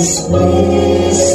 space.